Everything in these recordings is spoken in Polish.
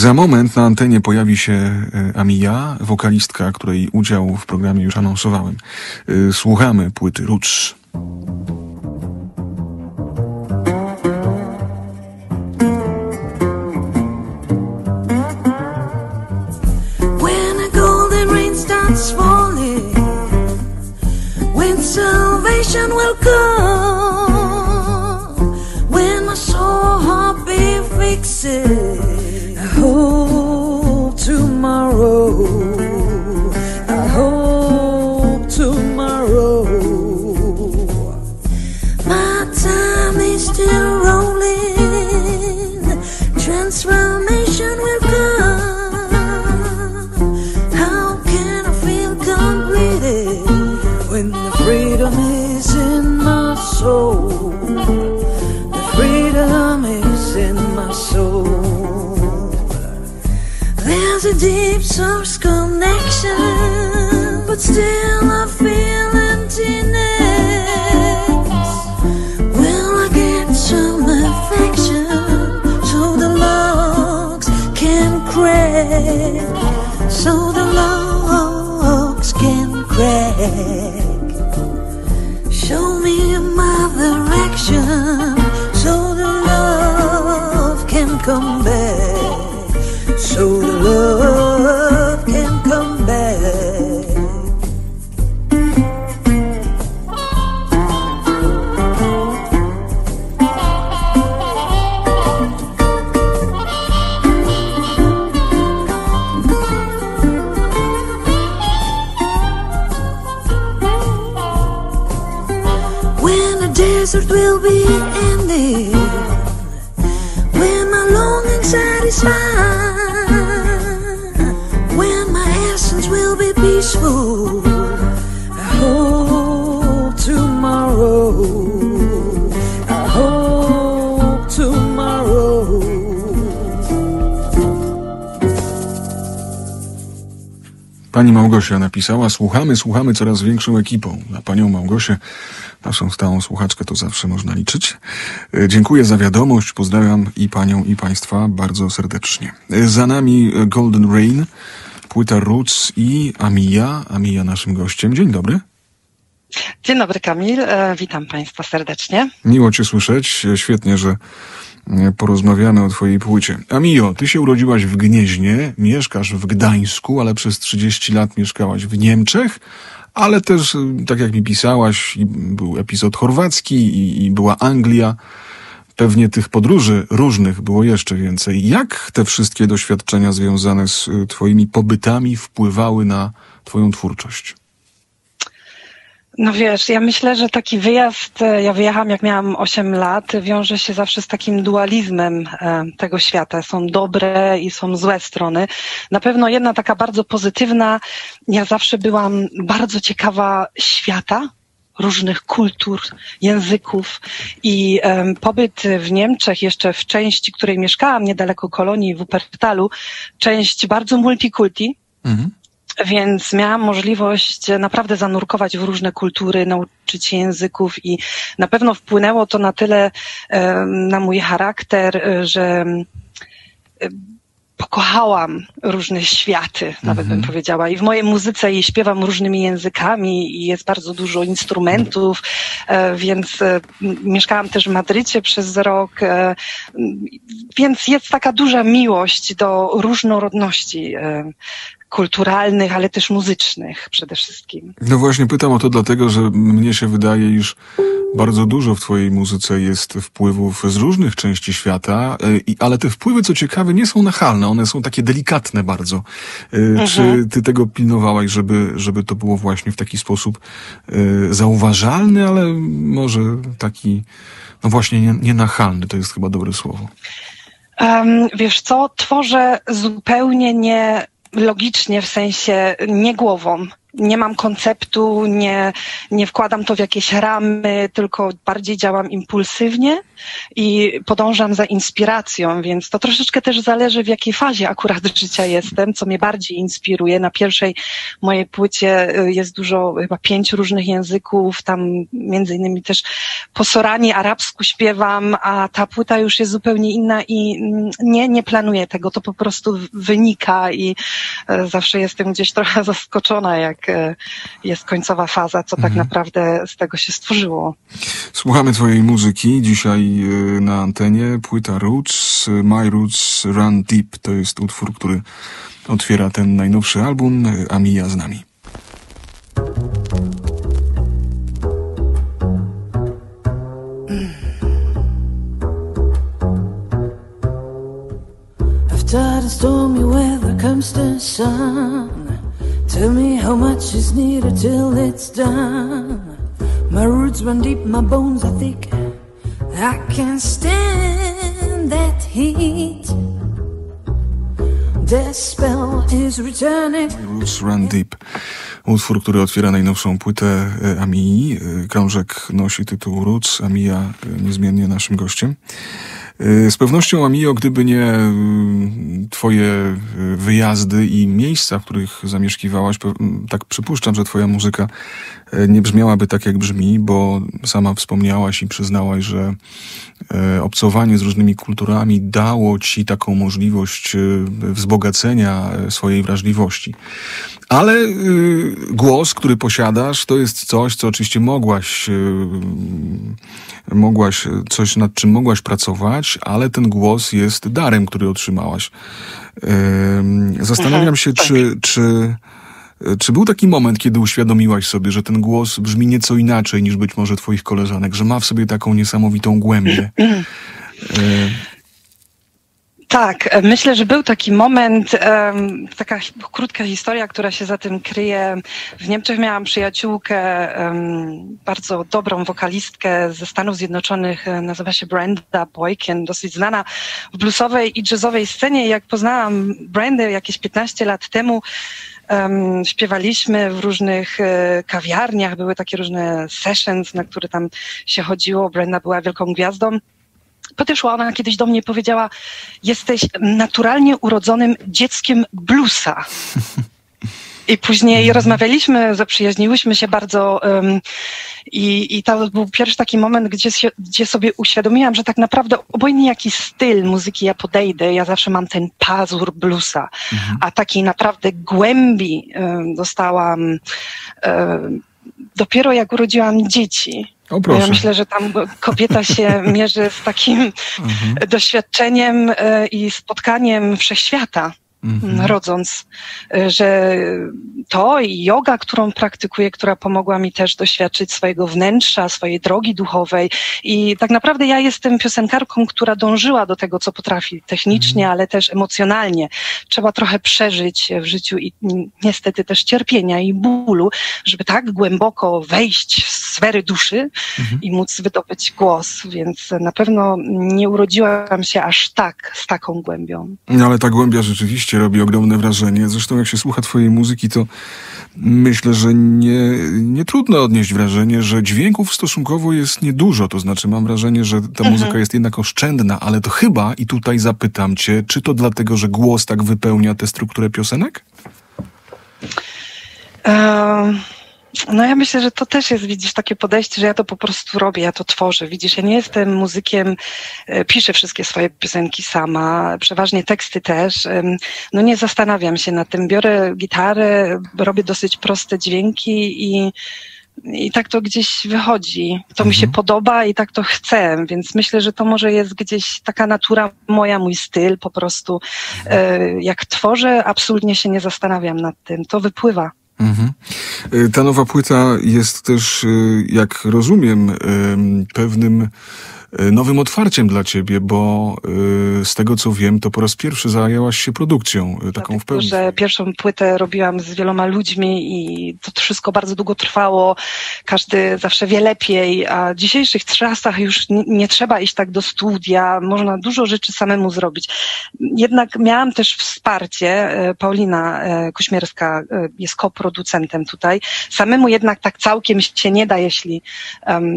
Za moment na antenie pojawi się e, Amija, wokalistka, której udział w programie już anonsowałem. E, Słuchamy płyty Roots. Salvation will come, when my soul heart be fixing, deep source connection, but still I feel emptiness. Will I get some affection so the logs can crack? So the logs can crack. Show me my direction so the love can come back. So the love can come back. when the desert will be ended, Małgosia napisała, słuchamy, słuchamy coraz większą ekipą. Na panią Małgosię, naszą stałą słuchaczkę, to zawsze można liczyć. E, Dziękuję za wiadomość, pozdrawiam i panią, i państwa bardzo serdecznie. E, Za nami e, Golden Rain, płyta Roots i Amija. Amija naszym gościem. Dzień dobry. Dzień dobry Kamil, witam Państwa serdecznie. Miło cię słyszeć. Świetnie, że porozmawiamy o twojej płycie. Amijo, ty się urodziłaś w Gnieźnie, mieszkasz w Gdańsku, ale przez 30 lat mieszkałaś w Niemczech, ale też, e, tak jak mi pisałaś, był epizod chorwacki i, i była Anglia. Pewnie tych podróży różnych było jeszcze więcej. Jak te wszystkie doświadczenia związane z e, twoimi pobytami wpływały na twoją twórczość? No wiesz, ja myślę, że taki wyjazd, e, ja wyjechałam jak miałam 8 lat, wiąże się zawsze z takim dualizmem e, tego świata. Są dobre i są złe strony. Na pewno jedna taka bardzo pozytywna, ja zawsze byłam bardzo ciekawa świata, różnych kultur, języków i em, pobyt w Niemczech, jeszcze w części, której mieszkałam, niedaleko kolonii w Wuppertalu, część bardzo multikulti, Mhm. Więc miałam możliwość naprawdę zanurkować w różne kultury, nauczyć się języków i na pewno wpłynęło to na tyle na mój charakter, e, że pokochałam różne światy, nawet bym powiedziała. I w mojej muzyce i śpiewam różnymi językami i jest bardzo dużo instrumentów, e, więc e, mieszkałam też w Madrycie przez rok, więc jest taka duża miłość do różnorodności kulturalnych, ale też muzycznych przede wszystkim. No właśnie pytam o to dlatego, że mnie się wydaje, iż bardzo dużo w twojej muzyce jest wpływów z różnych części świata, e, ale te wpływy, co ciekawe, nie są nachalne, one są takie delikatne bardzo. E, Czy ty tego pilnowałaś, żeby, żeby to było właśnie w taki sposób e, zauważalny, ale może taki, no właśnie nie, nienachalny, to jest chyba dobre słowo. Um, wiesz co, tworzę zupełnie nie logicznie, w sensie nie głową. Nie mam konceptu, nie, nie wkładam to w jakieś ramy, tylko bardziej działam impulsywnie i podążam za inspiracją, więc to troszeczkę też zależy w jakiej fazie akurat życia jestem, co mnie bardziej inspiruje. Na pierwszej mojej płycie y, jest dużo, chyba pięć różnych języków, tam między innymi też po Soranie arabsku śpiewam, a ta płyta już jest zupełnie inna i mm, nie, nie planuję tego, to po prostu wynika i e, zawsze jestem gdzieś trochę zaskoczona, jak e, jest końcowa faza, co tak naprawdę z tego się stworzyło. Słuchamy twojej muzyki dzisiaj y, na antenie. Płyta Roots, My Roots Run Deep. To jest utwór, który otwiera ten najnowszy album, y, a mija z nami. The stormy weather comes the sun. Tell me how much is needed till it's done. My roots run deep, my bones are thick. I can't stand that heat. The spell is returning. Roots Run Deep. Utwór, który otwiera najnowszą płytę y, Amii. Y, Krążek nosi tytuł Roots. Amija y, niezmiennie naszym gościem. Y, Z pewnością, Amio, gdyby nie y, twoje y, wyjazdy i miejsca, w których zamieszkiwałaś, tak przypuszczam, że twoja muzyka nie brzmiałaby tak, jak brzmi, bo sama wspomniałaś i przyznałaś, że y, obcowanie z różnymi kulturami dało ci taką możliwość y, wzbogacenia swojej wrażliwości. Ale głos, który posiadasz, to jest coś, co oczywiście mogłaś, mogłaś, coś nad czym mogłaś pracować, ale ten głos jest darem, który otrzymałaś. Ym, Zastanawiam Mhm, się, tak. czy, czy, czy był taki moment, kiedy uświadomiłaś sobie, że ten głos brzmi nieco inaczej niż być może twoich koleżanek, że ma w sobie taką niesamowitą głębię. Y, Tak, e, myślę, że był taki moment, taka krótka historia, która się za tym kryje. W Niemczech miałam przyjaciółkę, bardzo dobrą wokalistkę ze Stanów Zjednoczonych, e, nazywa się Brenda Boykin, dosyć znana w bluesowej i jazzowej scenie. Jak poznałam Brendę jakieś 15 lat temu, em, śpiewaliśmy w różnych e, kawiarniach, były takie różne sessions, na które tam się chodziło. Brenda była wielką gwiazdą. Podeszła ona kiedyś do mnie i powiedziała: Jesteś naturalnie urodzonym dzieckiem bluesa. I później rozmawialiśmy, zaprzyjaźniłyśmy się bardzo um, i, i to był pierwszy taki moment, gdzie, się, gdzie sobie uświadomiłam, że tak naprawdę obojętnie jaki styl muzyki ja podejdę, ja zawsze mam ten pazur bluesa, a takiej naprawdę głębi um, dostałam um, dopiero jak urodziłam dzieci. O Ja myślę, że tam kobieta się mierzy z takim doświadczeniem e, i spotkaniem wszechświata. Mhm. Rodząc, e, że to i yoga, którą praktykuję, która pomogła mi też doświadczyć swojego wnętrza, swojej drogi duchowej. I tak naprawdę ja jestem piosenkarką, która dążyła do tego, co potrafi technicznie, ale też emocjonalnie. Trzeba trochę przeżyć w życiu i ni- niestety też cierpienia i bólu, żeby tak głęboko wejść w sfery duszy i móc wydobyć głos. Więc na pewno nie urodziłam się aż tak, z taką głębią. No ale ta głębia rzeczywiście robi ogromne wrażenie. Zresztą jak się słucha twojej muzyki, to myślę, że nie, nie trudno odnieść wrażenie, że dźwięków stosunkowo jest niedużo. To znaczy mam wrażenie, że ta muzyka jest jednak oszczędna, ale to chyba, i tutaj zapytam cię, czy to dlatego, że głos tak wypełnia tę strukturę piosenek? Em, No ja myślę, że to też jest, widzisz, takie podejście, że ja to po prostu robię, ja to tworzę. Widzisz, ja nie jestem muzykiem, e, piszę wszystkie swoje piosenki sama, przeważnie teksty też. No nie zastanawiam się nad tym. Biorę gitarę, robię dosyć proste dźwięki i i tak to gdzieś wychodzi. To mi się podoba i tak to chcę, więc myślę, że to może jest gdzieś taka natura moja, mój styl po prostu. E, Jak tworzę, absolutnie się nie zastanawiam nad tym. To wypływa. Mhm. Y, Ta nowa płyta jest też, y, jak rozumiem, ym, pewnym nowym otwarciem dla ciebie, bo y, z tego co wiem, to po raz pierwszy zajęłaś się produkcją, y, taką w pełni. że pierwszą płytę robiłam z wieloma ludźmi i to wszystko bardzo długo trwało. Każdy zawsze wie lepiej, a w dzisiejszych czasach już nie trzeba iść tak do studia, można dużo rzeczy samemu zrobić. Jednak miałam też wsparcie. e, Paulina e, Kośmierska e, jest koproducentem tutaj. Samemu jednak tak całkiem się nie da, jeśli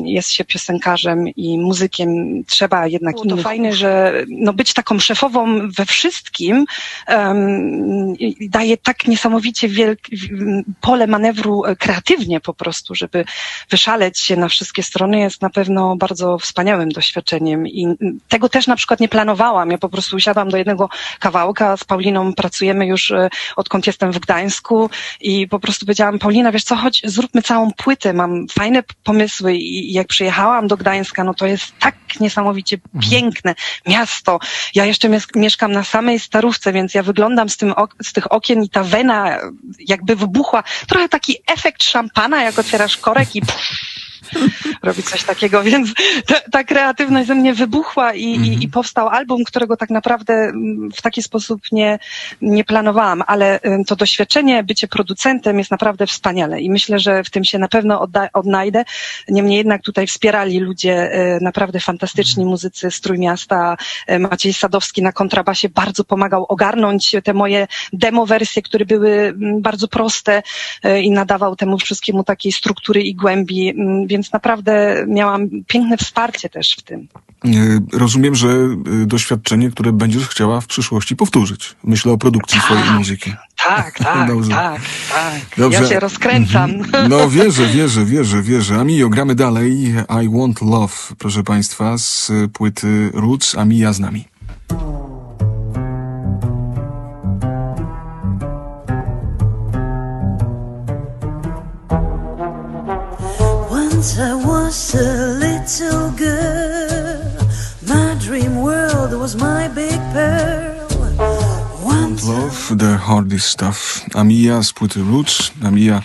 jest się piosenkarzem i muzykiem człowiekiem trzeba jednak Było to fajne, że no, być taką szefową we wszystkim um, daje tak niesamowicie wielkie pole manewru e, kreatywnie po prostu, żeby wyszaleć się na wszystkie strony jest na pewno bardzo wspaniałym doświadczeniem i tego też na przykład nie planowałam. Ja po prostu usiadłam do jednego kawałka, z Pauliną pracujemy już e, odkąd jestem w Gdańsku i po prostu powiedziałam, Paulina, wiesz co, chodź, zróbmy całą płytę, mam fajne pomysły i jak przyjechałam do Gdańska, no to jest tak niesamowicie mhm. piękne miasto. Ja jeszcze mieszkam na samej Starówce, więc ja wyglądam z, tym, z tych okien i ta wena jakby wybuchła. Trochę taki efekt szampana, jak otwierasz korek i robić coś takiego, więc ta, ta kreatywność ze mnie wybuchła i, mhm. i, i, powstał album, którego tak naprawdę mm, w taki sposób nie, nie planowałam, ale to doświadczenie, bycie producentem jest naprawdę wspaniale i myślę, że w tym się na pewno odnajdę. Niemniej jednak tutaj wspierali ludzie, e, naprawdę fantastyczni muzycy z Trójmiasta. E, Maciej Sadowski na kontrabasie bardzo pomagał ogarnąć te moje demo wersje, które były mm, bardzo proste e, i nadawał temu wszystkiemu takiej struktury i głębi, mm, więc więc naprawdę miałam piękne wsparcie też w tym. E, rozumiem, że e, doświadczenie, które będziesz chciała w przyszłości powtórzyć. Myślę o produkcji tak, swojej muzyki. Tak, tak, Dobrze. tak, tak. Dobrze. Ja się rozkręcam. Mhm. No wierzę, wierzę, wierzę, wierzę. Amio, gramy dalej. I Want Love, proszę Państwa, z płyty Roots. Amia z nami. Once I was a little girl. My dream world was my big pearl. Love, the hardest stuff. Amia z płyty Roots. Amia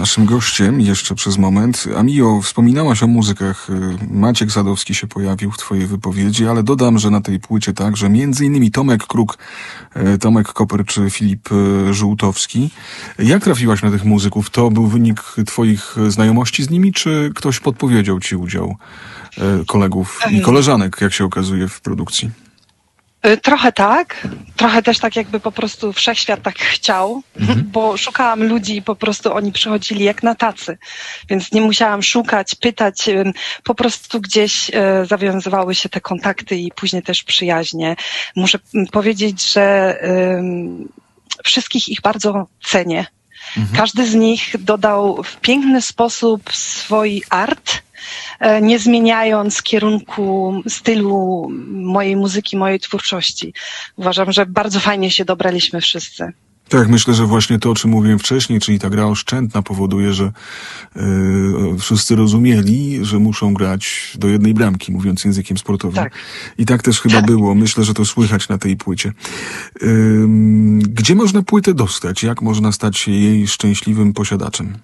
naszym gościem jeszcze przez moment. Amio, wspominałaś o muzykach. Maciek Sadowski się pojawił w twojej wypowiedzi, ale dodam, że na tej płycie także między innymi Tomek Kruk, e, Tomek Koper czy Filip e, Żółtowski. Jak trafiłaś na tych muzyków? To był wynik twoich znajomości z nimi, czy ktoś podpowiedział ci udział e, kolegów i koleżanek, jak się okazuje w produkcji? Y, trochę tak, trochę też tak jakby po prostu wszechświat tak chciał, mhm. bo szukałam ludzi i po prostu oni przychodzili jak na tacy, więc nie musiałam szukać, pytać, y, po prostu gdzieś y, zawiązywały się te kontakty i później też przyjaźnie. Muszę mm, powiedzieć, że wszystkich ich bardzo cenię. Mhm. Każdy z nich dodał w piękny sposób swój art, nie zmieniając kierunku stylu mojej muzyki, mojej twórczości. Uważam, że bardzo fajnie się dobraliśmy wszyscy. Tak, myślę, że właśnie to, o czym mówiłem wcześniej, czyli ta gra oszczędna powoduje, że yy, wszyscy rozumieli, że muszą grać do jednej bramki, mówiąc językiem sportowym. Tak. I tak też chyba tak. było. Myślę, że to słychać na tej płycie. Yy, gdzie można płytę dostać? Jak można stać się jej szczęśliwym posiadaczem?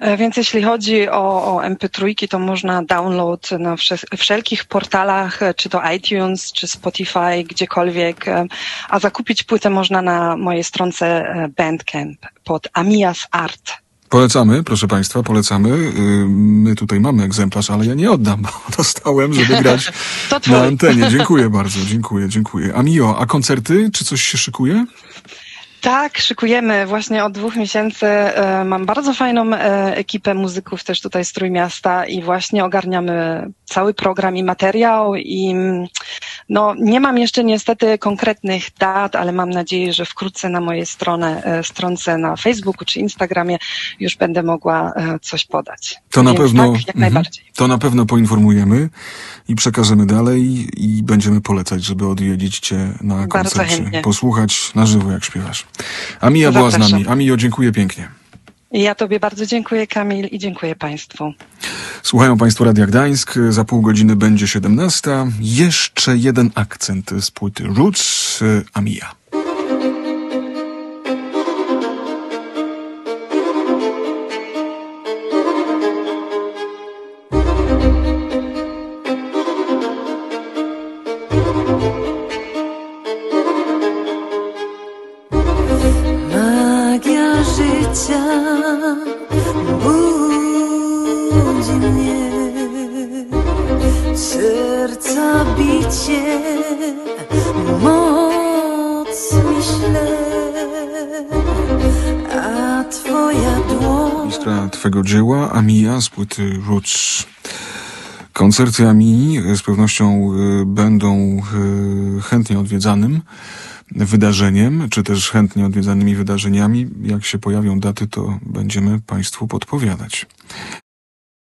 E, więc jeśli chodzi o, o MP3, to można download na wszelkich portalach, e, czy to iTunes, czy Spotify, gdziekolwiek, e, a zakupić płytę można na mojej stronce Bandcamp pod Amias Art. Polecamy, proszę Państwa, polecamy. My tutaj mamy egzemplarz, ale ja nie oddam, bo dostałem, żeby grać na antenie. Dziękuję bardzo, dziękuję, dziękuję. Amio, a koncerty, czy coś się szykuje? Tak, szykujemy. Właśnie od dwóch miesięcy e, mam bardzo fajną e, ekipę muzyków też tutaj z Trójmiasta i właśnie ogarniamy cały program i materiał i no, nie mam jeszcze niestety konkretnych dat, ale mam nadzieję, że wkrótce na mojej stronie, stronce na Facebooku czy Instagramie już będę mogła e, coś podać. To Więc na pewno, tak, jak najbardziej. To na pewno poinformujemy i przekażemy dalej i będziemy polecać, żeby odwiedzić Cię na koncercie. Posłuchać na żywo, jak śpiewasz. Amija była z nami. Amijo, dziękuję pięknie. Ja Tobie bardzo dziękuję, Kamil, i dziękuję Państwu. Słuchają Państwo Radia Gdańsk. Za pół godziny będzie 17. Jeszcze jeden akcent z płyty Roots Amija. Twego dzieła, Amia z płyty Roots. Koncerty Amini z pewnością y, będą y, chętnie odwiedzanym wydarzeniem, czy też chętnie odwiedzanymi wydarzeniami. Jak się pojawią daty, to będziemy Państwu podpowiadać.